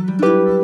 Música